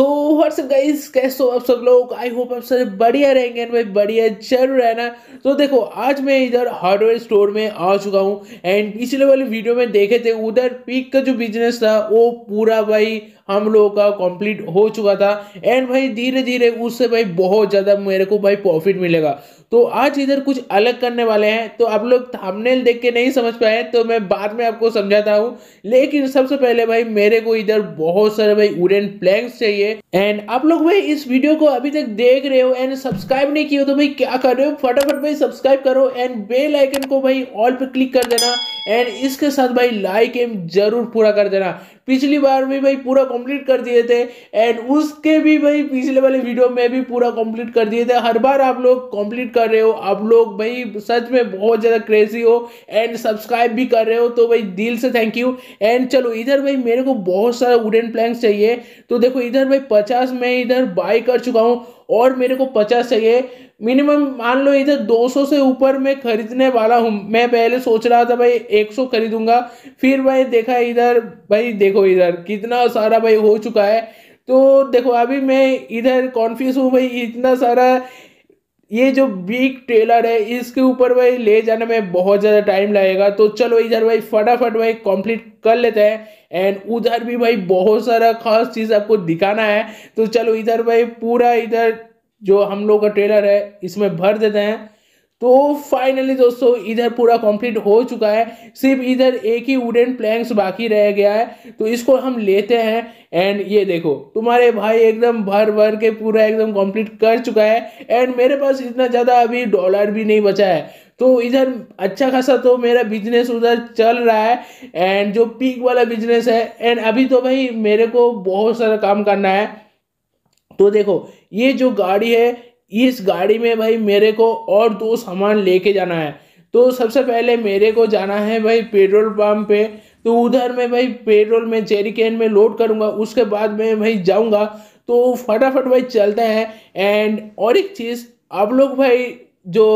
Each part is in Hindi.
सो व्हाट्सअप सब कैसे हो आप सब लोग? आई होप आप सब बढ़िया रहेंगे एंड भाई बढ़िया ज़रूर रहना। तो देखो, आज मैं इधर हार्डवेयर स्टोर में आ चुका हूँ एंड पिछले वाले वीडियो में देखे थे, उधर पीक का जो बिज़नेस था, वो पूरा भाई हम लोगों का कंप्लीट हो चुका था। एंड भाई धीरे धीरे उससे भाई बहुत ज़्यादा मेरे को भाई प्रॉफिट मिलेगा। तो आज इधर कुछ अलग करने वाले हैं। तो आप लोग थंबनेल देख के नहीं समझ पाए तो मैं बाद में आपको समझाता हूँ। लेकिन सबसे पहले भाई, मेरे को इधर बहुत सारे भाई वुडन प्लैंक्स चाहिए। एंड आप लोग भाई, इस वीडियो को अभी तक देख रहे हो एंड सब्सक्राइब नहीं किया तो भाई क्या कर रहे हो? फटाफट भाई सब्सक्राइब करो एंड बेल आइकन को भाई ऑल पे क्लिक कर देना। एंड इसके साथ भाई लाइक एम ज़रूर पूरा कर देना। पिछली बार भी भाई पूरा कंप्लीट कर दिए थे एंड उसके भी भाई पिछले वाले वीडियो में भी पूरा कंप्लीट कर दिए थे। हर बार आप लोग कंप्लीट कर रहे हो, आप लोग भाई सच में बहुत ज़्यादा क्रेजी हो एंड सब्सक्राइब भी कर रहे हो तो भाई दिल से थैंक यू एंड चलो, इधर भाई मेरे को बहुत सारा वुडन प्लैंक्स चाहिए। तो देखो, इधर भाई पचास मैं इधर बाई कर चुका हूँ, और मेरे को पचास चाहिए। मिनिमम मान लो इधर 200 से ऊपर मैं खरीदने वाला हूँ। मैं पहले सोच रहा था भाई 100 खरीदूँगा, फिर भाई देखा इधर, भाई देखो इधर, कितना सारा भाई हो चुका है। तो देखो, अभी मैं इधर कॉन्फ्यूज हूँ भाई, इतना सारा ये जो बिग ट्रेलर है, इसके ऊपर भाई ले जाने में बहुत ज़्यादा टाइम लगेगा। तो चलो इधर भाई फटाफट भाई कंप्लीट कर लेते हैं। एंड उधर भी भाई बहुत सारा खास चीज़ आपको दिखाना है। तो चलो इधर भाई पूरा इधर जो हम लोग का टेलर है, इसमें भर देते हैं। तो फाइनली दोस्तों, इधर पूरा कंप्लीट हो चुका है। सिर्फ़ इधर एक ही वुडन प्लैंक्स बाकी रह गया है। तो इसको हम लेते हैं। एंड ये देखो, तुम्हारे भाई एकदम भर भर के पूरा एकदम कंप्लीट कर चुका है। एंड मेरे पास इतना ज़्यादा अभी डॉलर भी नहीं बचा है। तो इधर अच्छा खासा तो मेरा बिज़नेस उधर चल रहा है। एंड जो पीक वाला बिज़नेस है एंड अभी तो भाई मेरे को बहुत सारा काम करना है। तो देखो, ये जो गाड़ी है, इस गाड़ी में भाई मेरे को और दो सामान लेके जाना है। तो सबसे पहले मेरे को जाना है भाई पेट्रोल पंप पे। तो उधर मैं भाई पेट्रोल में, जेरी कैन में लोड करूँगा, उसके बाद मैं भाई जाऊँगा। तो फटाफट भाई चलते हैं। एंड और एक चीज़, आप लोग भाई जो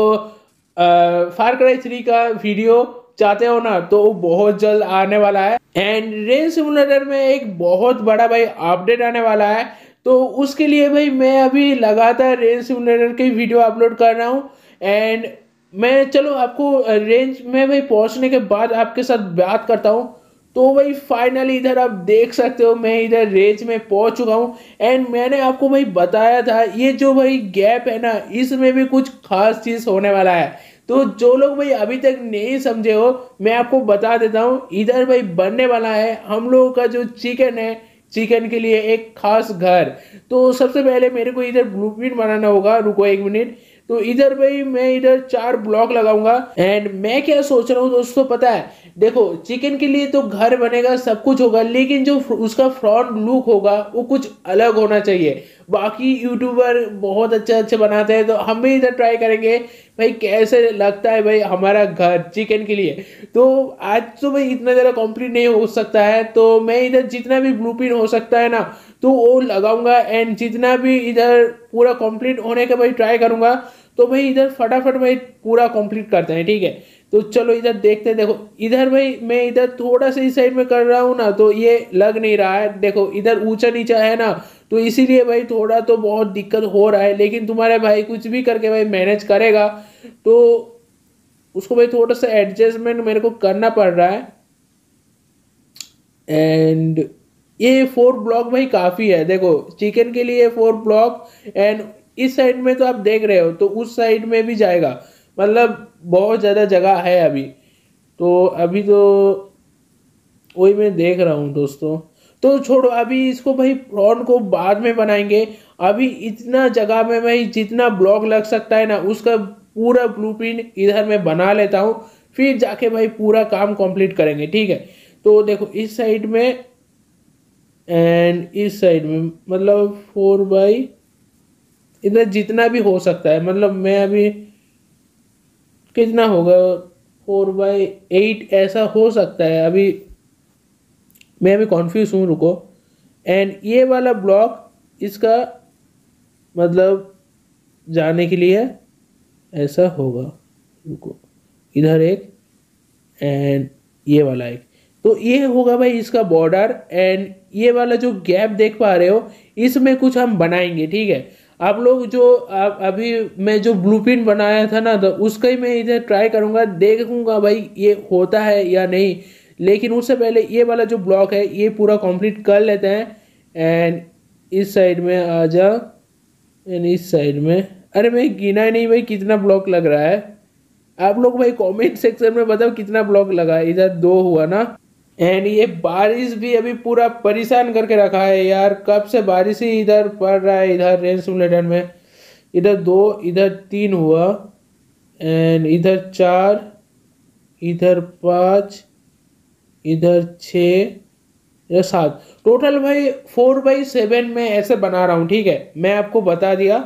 फार क्राई थ्री का वीडियो चाहते हो ना तो बहुत जल्द आने वाला है। एंड रेन सिमुलेटर में एक बहुत बड़ा भाई अपडेट आने वाला है। तो उसके लिए भाई मैं अभी लगातार रेंज सिमुलेटर की वीडियो अपलोड कर रहा हूँ। एंड मैं, चलो आपको रेंज में भाई पहुँचने के बाद आपके साथ बात करता हूँ। तो भाई फाइनली इधर आप देख सकते हो, मैं इधर रेंज में पहुँच चुका हूँ। एंड मैंने आपको भाई बताया था, ये जो भाई गैप है ना, इसमें भी कुछ खास चीज़ होने वाला है। तो जो लोग भाई अभी तक नहीं समझे हो, मैं आपको बता देता हूँ, इधर भाई बनने वाला है। हम लोगों का जो चिकन है चिकन के लिए एक खास घर। तो सबसे पहले मेरे को इधर ब्लूप्रिंट बनाना होगा। रुको एक मिनट। तो इधर भाई मैं इधर चार ब्लॉक लगाऊँगा। एंड मैं क्या सोच रहा हूँ दोस्तों, पता है? देखो चिकन के लिए तो घर बनेगा, सब कुछ होगा, लेकिन जो उसका फ्रंट लुक होगा, वो कुछ अलग होना चाहिए। बाकी यूट्यूबर बहुत अच्छे अच्छे बनाते हैं तो हम भी इधर ट्राई करेंगे। भाई, कैसे लगता है भाई हमारा घर चिकन के लिए? तो आज तो भाई इतना ज़्यादा कॉम्प्लीट नहीं हो सकता है तो मैं इधर जितना भी ब्लूप्रिंट हो सकता है ना तो वो लगाऊँगा एंड जितना भी इधर पूरा कंप्लीट होने का भाई ट्राई करूँगा तो भाई इधर फटाफट भाई पूरा कंप्लीट करते हैं, ठीक है? तो चलो इधर देखते देखो, इधर भाई मैं इधर थोड़ा सा इस साइड में कर रहा हूँ ना तो ये लग नहीं रहा है। देखो, इधर ऊँचा नीचा है ना तो इसीलिए भाई थोड़ा तो बहुत दिक्कत हो रहा है, लेकिन तुम्हारे भाई कुछ भी करके भाई मैनेज करेगा तो उसको भाई थोड़ा सा एडजस्टमेंट मेरे को करना पड़ रहा है। एंड ये फोर ब्लॉक भाई काफ़ी है। देखो चिकन के लिए फोर ब्लॉक एंड इस साइड में तो आप देख रहे हो तो उस साइड में भी जाएगा। मतलब बहुत ज़्यादा जगह है अभी। तो अभी तो वही मैं देख रहा हूँ दोस्तों। तो छोड़ो, अभी इसको भाई प्रॉन को बाद में बनाएँगे। अभी इतना जगह में भाई जितना ब्लॉक लग सकता है ना, उसका पूरा ब्लूप्रिंट इधर मैं बना लेता हूँ। फिर जाके भाई पूरा काम कंप्लीट करेंगे, ठीक है? तो देखो, इस साइड में एंड इस साइड में मतलब फोर बाई इधर जितना भी हो सकता है मतलब मैं अभी कितना होगा फोर बाई एट ऐसा हो सकता है, अभी मैं अभी कॉन्फ्यूज हूँ, रुको। एंड ये वाला ब्लॉक इसका मतलब जाने के लिए ऐसा होगा, रुको। इधर एक एंड ये वाला एक। तो ये होगा भाई इसका बॉर्डर एंड ये वाला जो गैप देख पा रहे हो, इसमें कुछ हम बनाएँगे, ठीक है? आप लोग जो आप, अभी मैं जो ब्लूप्रिंट बनाया था ना तो उसका ही मैं इधर ट्राई करूँगा, देखूँगा भाई ये होता है या नहीं। लेकिन उससे पहले ये वाला जो ब्लॉक है, ये पूरा कंप्लीट कर लेते हैं। एंड इस साइड में आ जा। एंड इस साइड में। अरे मैं गिना नहीं भाई, कितना ब्लॉक लग रहा है। आप लोग भाई कमेंट सेक्शन में बताओ कितना ब्लॉक लगा। इधर दो हुआ ना। एंड ये बारिश भी अभी पूरा परेशान करके रखा है यार। कब से बारिश ही इधर पड़ रहा है, इधर रेन सिमुलेटर में। इधर दो, इधर तीन हुआ। एंड इधर चार, इधर पाँच, इधर छ या सात। टोटल भाई फोर बाई सेवन में ऐसे बना रहा हूँ, ठीक है? मैं आपको बता दिया।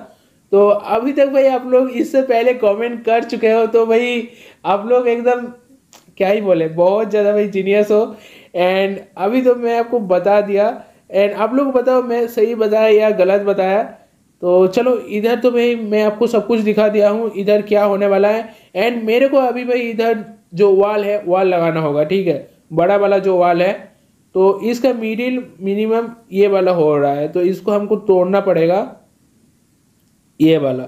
तो अभी तक भाई आप लोग इससे पहले कमेंट कर चुके हो तो भाई आप लोग एकदम क्या ही बोले, बहुत ज़्यादा भाई जीनियस हो। एंड अभी तो मैं आपको बता दिया। एंड आप लोग बताओ, मैं सही बताया या गलत बताया? तो चलो, इधर तो भाई मैं आपको सब कुछ दिखा दिया हूँ, इधर क्या होने वाला है। एंड मेरे को अभी भाई इधर जो वाल है वाल लगाना होगा, ठीक है? बड़ा वाला जो वाल है तो इसका मिडिल मिनिमम ये वाला हो रहा है तो इसको हमको तोड़ना पड़ेगा, ये वाला।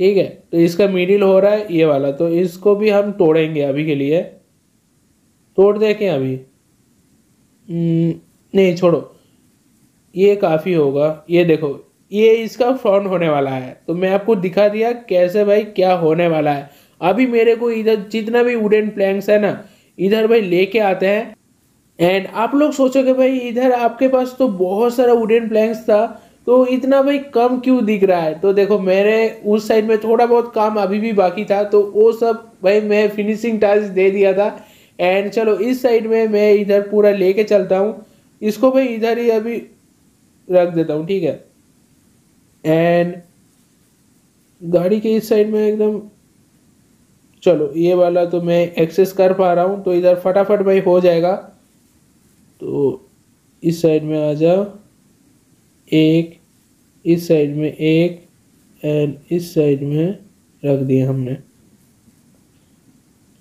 ठीक है? तो इसका मिडिल हो रहा है ये वाला तो इसको भी हम तोड़ेंगे अभी के लिए। तोड़ देखें अभी? हम्म, नहीं छोड़ो। ये काफ़ी होगा। ये देखो ये इसका फ्रंट होने वाला है। तो मैं आपको दिखा दिया कैसे भाई क्या होने वाला है। अभी मेरे को इधर जितना भी वुडन प्लैंक्स है ना इधर भाई लेके आते हैं। एंड आप लोग सोचोगे भाई इधर आपके पास तो बहुत सारा वुडन प्लैंक्स था। तो इतना भाई कम क्यों दिख रहा है? तो देखो, मेरे उस साइड में थोड़ा बहुत काम अभी भी बाकी था तो वो सब भाई मैं फिनिशिंग टच दे दिया था। एंड चलो, इस साइड में मैं इधर पूरा लेके चलता हूँ। इसको भाई इधर ही अभी रख देता हूँ, ठीक है? एंड गाड़ी के इस साइड में एकदम, चलो, ये वाला तो मैं एक्सेस कर पा रहा हूँ तो इधर फटाफट भाई हो जाएगा। तो इस साइड में आ जाओ। एक, इस साइड में एक एंड इस साइड में रख दिया हमने।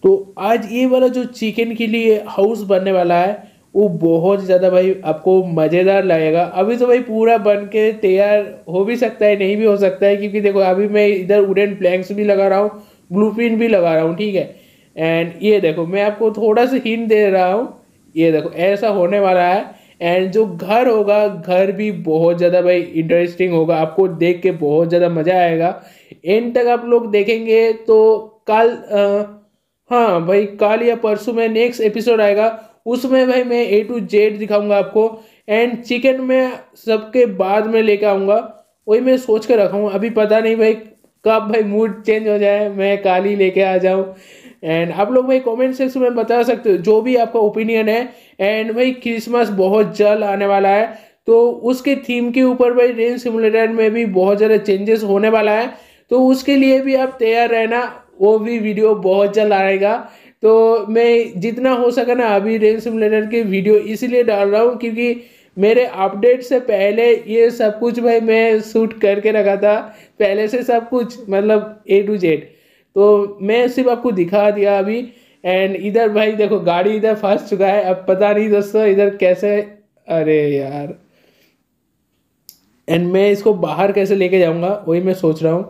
तो आज ये वाला जो चिकन के लिए हाउस बनने वाला है, वो बहुत ज़्यादा भाई आपको मज़ेदार लगेगा। अभी तो भाई पूरा बन के तैयार हो भी सकता है, नहीं भी हो सकता है, क्योंकि देखो अभी मैं इधर वुडन प्लैंक्स भी लगा रहा हूँ ब्लू भी लगा रहा हूँ, ठीक है। एंड ये देखो, मैं आपको थोड़ा सा हिंट दे रहा हूँ, ये देखो, ऐसा होने वाला है। एंड जो घर होगा, घर भी बहुत ज़्यादा भाई इंटरेस्टिंग होगा। आपको देख के बहुत ज़्यादा मज़ा आएगा। एंड तक आप लोग देखेंगे तो कल हाँ भाई, कल या परसों में नेक्स्ट एपिसोड आएगा। उसमें भाई मैं ए टू जेड दिखाऊँगा आपको। एंड चिकन में सबके बाद में लेके आऊँगा। वही मैं सोच कर रखा हूँ। अभी पता नहीं भाई कब भाई मूड चेंज हो जाए। मैं काल लेके आ जाऊँ। एंड आप लोग भाई कमेंट सेक्शन में बता सकते हो, जो भी आपका ओपिनियन है एंड भाई क्रिसमस बहुत जल्द आने वाला है। तो उसके थीम के ऊपर भाई रेन सिमुलेटर में भी बहुत ज़्यादा चेंजेस होने वाला है। तो उसके लिए भी आप तैयार रहना, वो भी वीडियो बहुत जल्द आएगा। तो मैं जितना हो सके ना, अभी रेन सिमुलेटर के वीडियो इसीलिए डाल रहा हूँ क्योंकि मेरे अपडेट से पहले ये सब कुछ भाई मैं शूट करके रखा था। पहले से सब कुछ मतलब ए टू जेड तो मैं सिर्फ़ आपको दिखा दिया अभी एंड इधर भाई देखो गाड़ी इधर फंस चुका है अब पता नहीं दोस्तों इधर कैसे अरे यार। एंड मैं इसको बाहर कैसे लेके जाऊँगा वही मैं सोच रहा हूँ।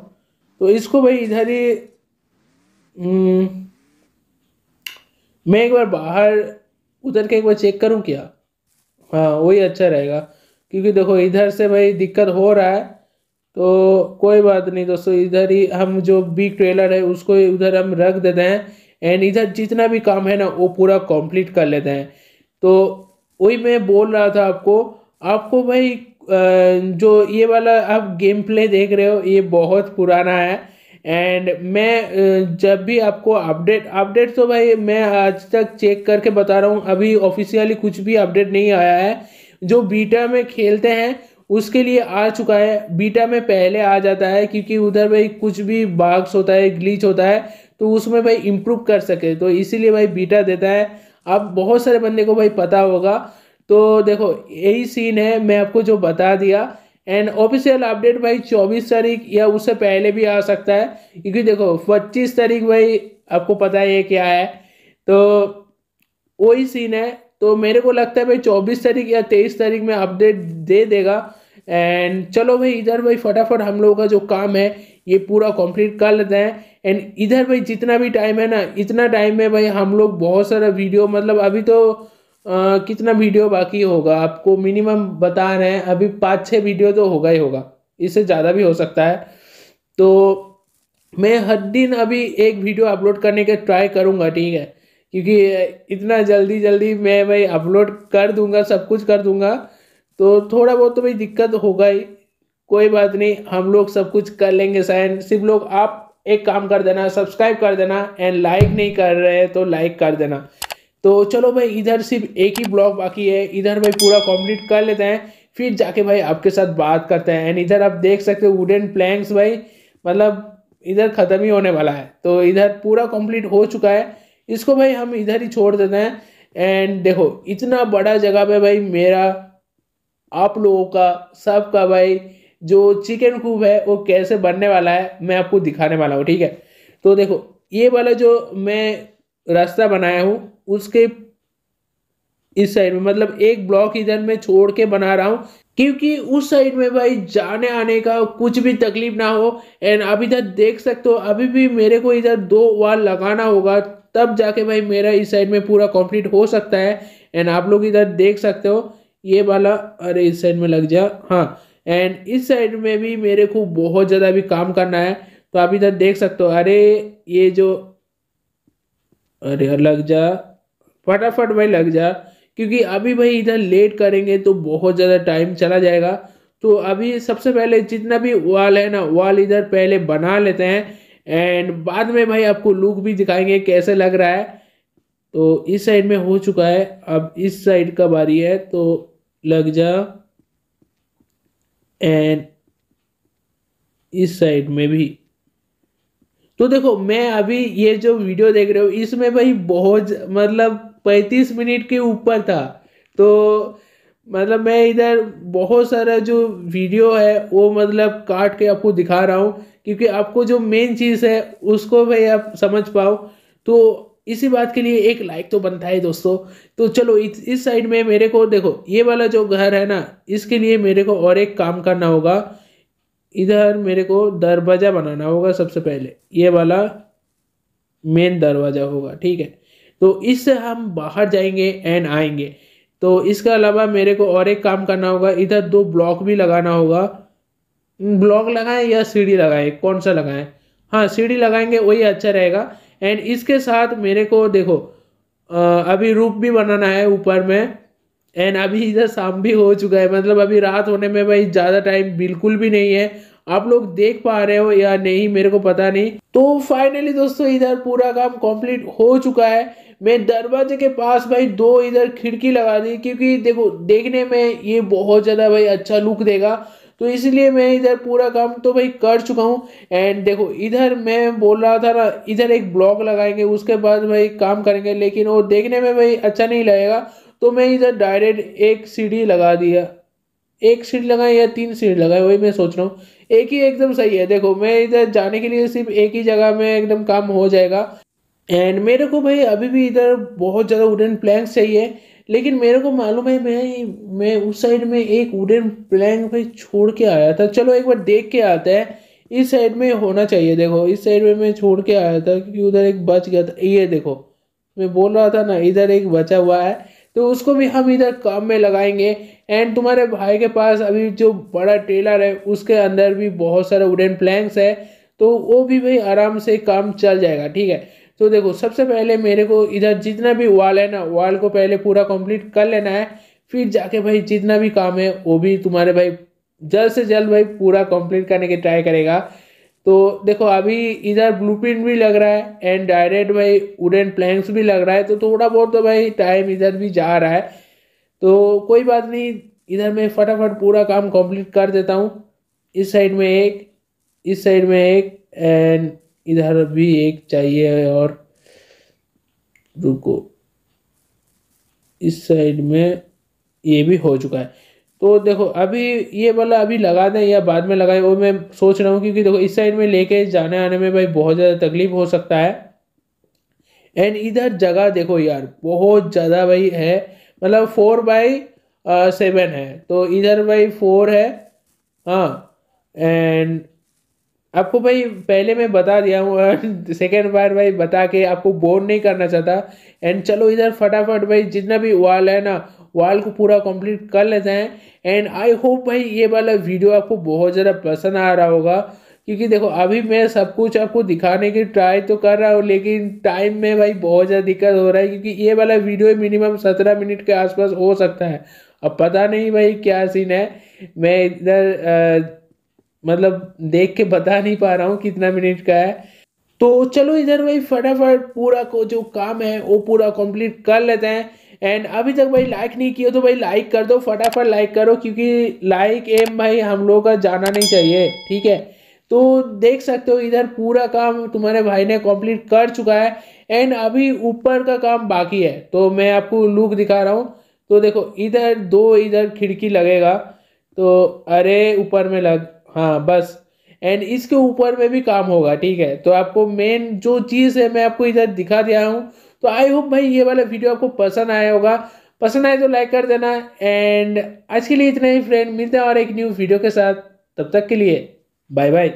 तो इसको भाई इधर ही हम्म, मैं एक बार बाहर उधर के एक बार चेक करूँ क्या? हाँ वही अच्छा रहेगा क्योंकि देखो इधर से भाई दिक्कत हो रहा है। तो कोई बात नहीं दोस्तों, इधर ही हम जो बिग ट्रेलर है, उसको उधर हम रख देते हैं। एंड इधर जितना भी काम है ना, वो पूरा कंप्लीट कर लेते हैं। तो वही मैं बोल रहा था आपको आपको भाई जो ये वाला आप गेम प्ले देख रहे हो, ये बहुत पुराना है। एंड मैं जब भी आपको अपडेट अपडेट तो भाई मैं आज तक चेक करके बता रहा हूँ, अभी ऑफिशियली कुछ भी अपडेट नहीं आया है। जो बीटा में खेलते हैं उसके लिए आ चुका है। बीटा में पहले आ जाता है क्योंकि उधर भाई कुछ भी बाग्स होता है ग्लीच होता है तो उसमें भाई इम्प्रूव कर सके। तो इसीलिए भाई बीटा देता है। अब बहुत सारे बंदे को भाई पता होगा। तो देखो, यही सीन है, मैं आपको जो बता दिया। एंड ऑफिशियल अपडेट भाई चौबीस तारीख या उससे पहले भी आ सकता है। क्योंकि देखो, पच्चीस तारीख भाई आपको पता है ये क्या है। तो वही सीन है। तो मेरे को लगता है भाई चौबीस तारीख या तेईस तारीख में अपडेट दे देगा। एंड चलो भाई इधर भाई फटाफट हम लोगों का जो काम है ये पूरा कंप्लीट कर लेते हैं। एंड इधर भाई जितना भी टाइम है ना इतना टाइम में भाई हम लोग बहुत सारा वीडियो मतलब अभी तो आ, कितना वीडियो बाकी होगा? आपको मिनिमम बता रहे हैं अभी पाँच छः वीडियो तो होगा ही होगा। इससे ज़्यादा भी हो सकता है। तो मैं हर दिन अभी एक वीडियो अपलोड करने का ट्राई करूँगा ठीक है? क्योंकि इतना जल्दी जल्दी मैं भाई अपलोड कर दूँगा, सब कुछ कर दूँगा तो थोड़ा बहुत तो भाई दिक्कत होगा ही। कोई बात नहीं, हम लोग सब कुछ कर लेंगे साइन सिर्फ़ लोग आप एक काम कर देना सब्सक्राइब कर देना एंड लाइक नहीं कर रहे तो लाइक कर देना। तो चलो भाई, इधर सिर्फ़ एक ही ब्लॉग बाकी है, इधर भाई पूरा कंप्लीट कर लेते हैं, फिर जाके भाई आपके साथ बात करते हैं। एंड इधर आप देख सकते हो वुडन प्लैंक्स भाई मतलब इधर ख़त्म ही होने वाला है तो इधर पूरा कंप्लीट हो चुका है। इसको भाई हम इधर ही छोड़ देते हैं। एंड देखो, इतना बड़ा जगह पे भाई मेरा, आप लोगों का, सबका भाई, जो चिकन कूब है, वो कैसे बनने वाला है, मैं आपको दिखाने वाला हूँ, ठीक है? तो देखो, ये वाला जो मैं रास्ता बनाया हूँ, उसके इस साइड में मतलब एक ब्लॉक इधर में छोड़ के बना रहा हूँ, क्योंकि उस साइड में भाई जाने आने का कुछ भी तकलीफ़ ना हो। एंड आप इधर देख सकते हो, अभी भी मेरे को इधर दो वाल लगाना होगा तब जाके भाई मेरा इस साइड में पूरा कंप्लीट हो सकता है। एंड आप लोग इधर देख सकते हो, ये वाला, अरे इस साइड में लग जा हाँ। एंड इस साइड में भी मेरे को बहुत ज़्यादा अभी काम करना है। तो आप इधर देख सकते हो, अरे ये जो, अरे लग जा, फटाफट भाई लग जा। क्योंकि अभी भाई इधर लेट करेंगे तो बहुत ज़्यादा टाइम चला जाएगा। तो अभी सबसे पहले जितना भी वाल है ना वाल इधर पहले बना लेते हैं। एंड बाद में भाई आपको लुक भी दिखाएँगे कैसे लग रहा है। तो इस साइड में हो चुका है। अब इस साइड का बारी है तो लग जा। एंड इस साइड में भी। तो देखो, मैं अभी ये जो वीडियो देख रहे हो, इसमें भाई बहुत मतलब पैंतीस मिनट के ऊपर था। तो मतलब मैं इधर बहुत सारा जो वीडियो है, वो मतलब काट के आपको दिखा रहा हूँ। क्योंकि आपको जो मेन चीज़ है, उसको भाई आप समझ पाओ। तो इसी बात के लिए एक लाइक तो बनता है दोस्तों। तो चलो, इस इस साइड में मेरे को, देखो, ये वाला जो घर है ना, इसके लिए मेरे को और एक काम करना होगा। इधर मेरे को दरवाज़ा बनाना होगा सबसे पहले। ये वाला मेन दरवाज़ा होगा, ठीक है? तो इससे हम बाहर जाएँगे एंड आएँगे। तो इसके अलावा मेरे को और एक काम करना होगा। इधर दो ब्लॉक भी लगाना होगा। ब्लॉक लगाएँ या सीढ़ी लगाएँ? कौन सा लगाएँ? हाँ सीढ़ी लगाएँगे, वही अच्छा रहेगा। एंड इसके साथ मेरे को देखो अभी रूप भी बनाना है ऊपर में। एंड अभी इधर शाम भी हो चुका है। मतलब अभी रात होने में भाई ज़्यादा टाइम बिल्कुल भी नहीं है। आप लोग देख पा रहे हो या नहीं, मेरे को पता नहीं। तो फाइनली दोस्तों, इधर पूरा काम कंप्लीट हो चुका है। मैं दरवाजे के पास भाई दो इधर खिड़की लगा दी, क्योंकि देखो, देखने में ये बहुत ज़्यादा भाई अच्छा लुक देगा। तो इसलिए मैं इधर पूरा काम तो भाई कर चुका हूँ। एंड देखो, इधर मैं बोल रहा था ना, इधर एक ब्लॉक लगाएँगे, उसके बाद भाई काम करेंगे, लेकिन वो देखने में भाई अच्छा नहीं लगेगा। तो मैं इधर डायरेक्ट एक सीढ़ी लगा दिया। एक सीढ़ी लगाए या तीन सीढ़ी लगाए, वही मैं सोच रहा हूँ। एक ही एकदम सही है। देखो, मैं इधर जाने के लिए सिर्फ़ एक ही जगह में एकदम काम हो जाएगा। एंड मेरे को भाई अभी भी इधर बहुत ज़्यादा वुडन प्लैंक्स चाहिए। लेकिन मेरे को मालूम है, मैं मैं उस साइड में एक वुडन प्लैंक भाई छोड़ के आया था। चलो एक बार देख के आता है। इस साइड में होना चाहिए, देखो। इस साइड में मैं छोड़ के आया था क्योंकि उधर एक बच गया था। ये देखो, मैं बोल रहा था ना, इधर एक बचा हुआ है। तो उसको भी हम इधर काम में लगाएँगे। एंड तुम्हारे भाई के पास अभी जो बड़ा टेलर है, उसके अंदर भी बहुत सारे वुडन प्लैंक्स है। तो वो भी भाई आराम से काम चल जाएगा, ठीक है? तो देखो, सबसे पहले मेरे को इधर जितना भी वाल है ना वाल को पहले पूरा कंप्लीट कर लेना है। फिर जाके भाई जितना भी काम है, वो भी तुम्हारे भाई जल्द से जल्द भाई पूरा कंप्लीट करने की ट्राई करेगा। तो देखो, अभी इधर ब्लूप्रिंट भी लग रहा है एंड डायरेक्ट भाई वुडन प्लैंक्स भी लग रहा है तो थोड़ा बहुत तो भाई टाइम इधर भी जा रहा है। तो कोई बात नहीं, इधर मैं फटाफट पूरा काम कंप्लीट कर देता हूँ। इस साइड में एक, इस साइड में एक एंड इधर भी एक चाहिए और रुको। इस साइड में ये भी हो चुका है। तो देखो, अभी ये वाला अभी लगा दें या बाद में लगाए, वो मैं सोच रहा हूँ क्योंकि देखो, इस साइड में लेके जाने आने में भाई बहुत ज़्यादा तकलीफ़ हो सकता है। एंड इधर जगह देखो यार, बहुत ज़्यादा भाई है मतलब फोर बाई सेवन है। तो इधर भाई फोर है हाँ। एंड आपको भाई पहले मैं बता दिया हूँ सेकेंड बार भाई बता के आपको बोर नहीं करना चाहता। एंड चलो इधर फटाफट भाई, जितना भी वाल है ना वाल को पूरा कंप्लीट कर लेते हैं। एंड आई होप भाई ये वाला वीडियो आपको बहुत ज़्यादा पसंद आ रहा होगा। क्योंकि देखो, अभी मैं सब कुछ आपको दिखाने की ट्राई तो कर रहा हूँ, लेकिन टाइम में भाई बहुत ज़्यादा दिक्कत हो रहा है, क्योंकि ये वाला वीडियो मिनिमम सत्रह मिनट के आसपास हो सकता है। अब पता नहीं भाई क्या सीन है। मैं इधर मतलब देख के बता नहीं पा रहा हूँ कितना मिनट का है। तो चलो इधर भाई, फटाफट पूरा को जो काम है, वो पूरा कंप्लीट कर लेते हैं। एंड अभी तक भाई लाइक नहीं किया तो भाई लाइक कर दो, फटाफट लाइक करो, क्योंकि लाइक एम भाई हम लोगों का जाना नहीं चाहिए, ठीक है? तो देख सकते हो इधर पूरा काम तुम्हारे भाई ने कंप्लीट कर चुका है। एंड अभी ऊपर का काम बाकी है तो मैं आपको लुक दिखा रहा हूँ। तो देखो, इधर दो इधर खिड़की लगेगा तो अरे ऊपर में लग। हाँ बस। एंड इसके ऊपर में भी काम होगा, ठीक है? तो आपको मेन जो चीज़ है, मैं आपको इधर दिखा दिया हूँ। तो आई होप भाई ये वाला वीडियो आपको पसंद आया होगा। पसंद आए तो लाइक कर देना। एंड आज के लिए इतना ही फ्रेंड मिलते हैं और एक न्यू वीडियो के साथ। तब तक के लिए बाय बाय